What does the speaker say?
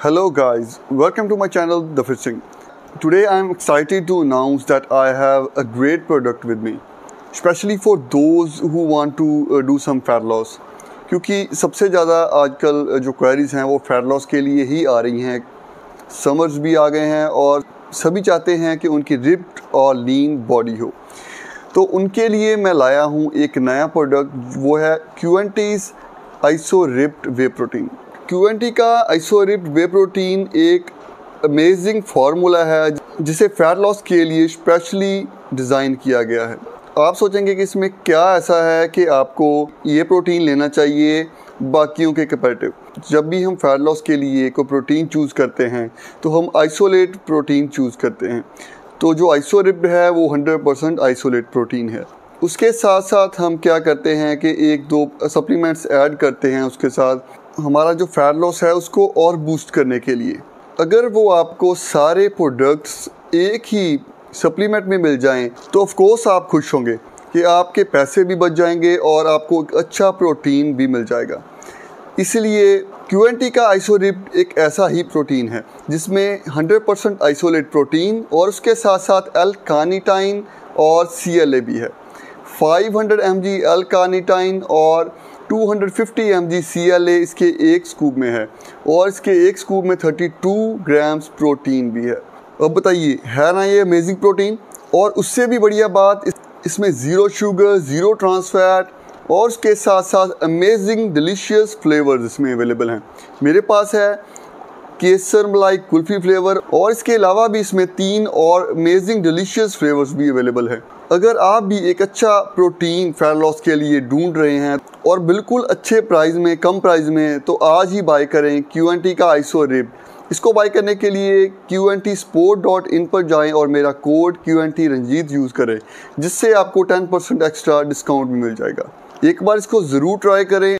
Hello guys, welcome to my channel The Fishing. Today I am excited to announce that I have a great product with me, especially for those who want to uh, do some fat loss. क्योंकि सबसे ज़्यादा आजकल जो queries हैं वो fat loss के लिए ही आ रही हैं समर्स भी आ गए हैं और सभी चाहते हैं कि उनकी रिप्ड और लीन बॉडी हो तो उनके लिए मैं लाया हूँ एक नया प्रोडक्ट वो है Q N T's iso ripped whey protein Q का आइसोरिप्ड वे प्रोटीन एक अमेजिंग फार्मूला है, जिसे फैट लॉस के लिए स्पेशली डिज़ाइन किया गया है। आप सोचेंगे कि इसमें क्या ऐसा है कि आपको ये प्रोटीन लेना चाहिए बाकियों के कंपेरेटिव जब भी हम फैट लॉस के लिए कोई प्रोटीन चूज़ करते हैं तो हम आइसोलेट प्रोटीन चूज़ करते हैं। तो जो आइसोरिप्ड है, वो 100 परसेंट आइसोलेट प्रोटीन है। उसके साथ साथ हम क्या करते हैं कि एक दो सप्लीमेंट्स ऐड करते हैं उसके साथ। हमारा जो फैट लॉस है उसको और बूस्ट करने के लिए। अगर वो आपको सारे प्रोडक्ट्स एक ही सप्लीमेंट में मिल जाएँ तो ऑफ़ कोर्स आप खुश होंगे कि आपके पैसे भी बच जाएँगे और आपको एक अच्छा प्रोटीन भी मिल जाएगा। इसलिए क्यू एन टी का आइसोरिप एक ऐसा ही प्रोटीन है, जिसमें 100 परसेंट आइसोलेट प्रोटीन और उसके साथ साथ एल कानीटाइन और सी एल ए भी है। 500 hundred m g L carnitine और 250 M G C L A इसके एक स्कूप में है और इसके एक स्कूप में 32 ग्राम्स प्रोटीन भी है। अब बताइए है ना ये अमेजिंग प्रोटीन और उससे भी बढ़िया बात इस, इसमें ज़ीरो शुगर ज़ीरो ट्रांसफैट और उसके साथ साथ अमेजिंग डिलीशियस फ्लेवर्स इसमें अवेलेबल हैं। मेरे पास है केसर, मलाई, कुल्फ़ी फ्लेवर और इसके अलावा भी इसमें तीन और अमेजिंग डिलीशियस फ्लेवर्स भी अवेलेबल है। अगर आप भी एक अच्छा प्रोटीन फैट लॉस के लिए ढूंढ रहे हैं और बिल्कुल अच्छे प्राइस में, कम प्राइस में तो आज ही बाय करें क्यू एन टी का आइसो रिप इसको बाय करने के लिए Q N T sport dot in पर जाएँ और मेरा code Q N T Ranjit use करें, जिससे आपको टेन परसेंट एक्स्ट्रा डिस्काउंट भी मिल जाएगा। एक बार इसको ज़रूर ट्राई करें